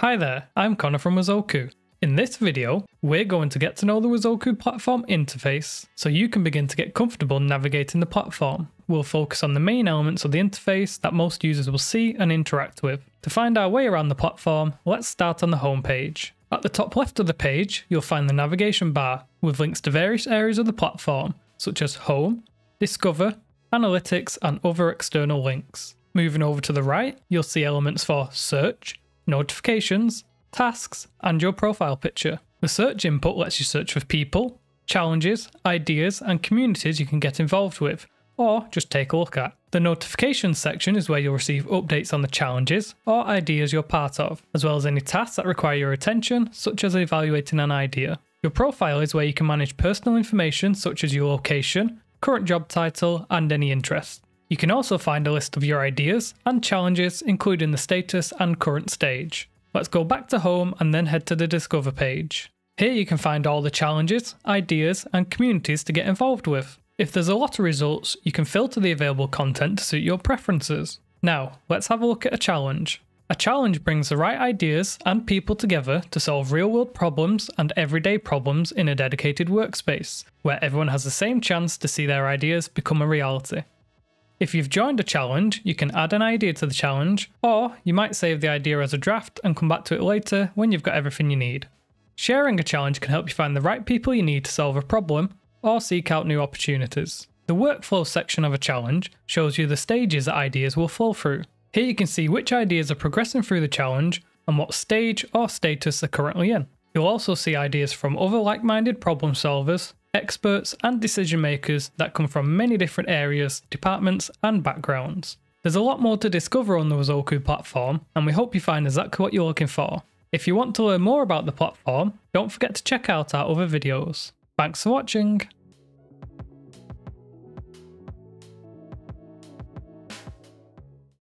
Hi there, I'm Connor from Wazoku. In this video, we're going to get to know the Wazoku platform interface so you can begin to get comfortable navigating the platform. We'll focus on the main elements of the interface that most users will see and interact with. To find our way around the platform, let's start on the home page. At the top left of the page, you'll find the navigation bar with links to various areas of the platform, such as Home, Discover, Analytics, and other external links. Moving over to the right, you'll see elements for Search, Notifications, tasks, and your profile picture. The search input lets you search for people, challenges, ideas, and communities you can get involved with, or just take a look at. The notifications section is where you'll receive updates on the challenges or ideas you're part of, as well as any tasks that require your attention, such as evaluating an idea. Your profile is where you can manage personal information such as your location, current job title, and any interests. You can also find a list of your ideas and challenges, including the status and current stage. Let's go back to home and then head to the Discover page. Here you can find all the challenges, ideas, and communities to get involved with. If there's a lot of results, you can filter the available content to suit your preferences. Now, let's have a look at a challenge. A challenge brings the right ideas and people together to solve real world problems and everyday problems in a dedicated workspace, where everyone has the same chance to see their ideas become a reality. If you've joined a challenge, you can add an idea to the challenge, or you might save the idea as a draft and come back to it later when you've got everything you need. Sharing a challenge can help you find the right people you need to solve a problem or seek out new opportunities. The workflow section of a challenge shows you the stages that ideas will flow through. Here you can see which ideas are progressing through the challenge and what stage or status they're currently in. You'll also see ideas from other like minded problem solvers experts, and decision makers that come from many different areas, departments, and backgrounds. There's a lot more to discover on the Wazoku platform, and we hope you find exactly what you're looking for. If you want to learn more about the platform, don't forget to check out our other videos. Thanks for watching!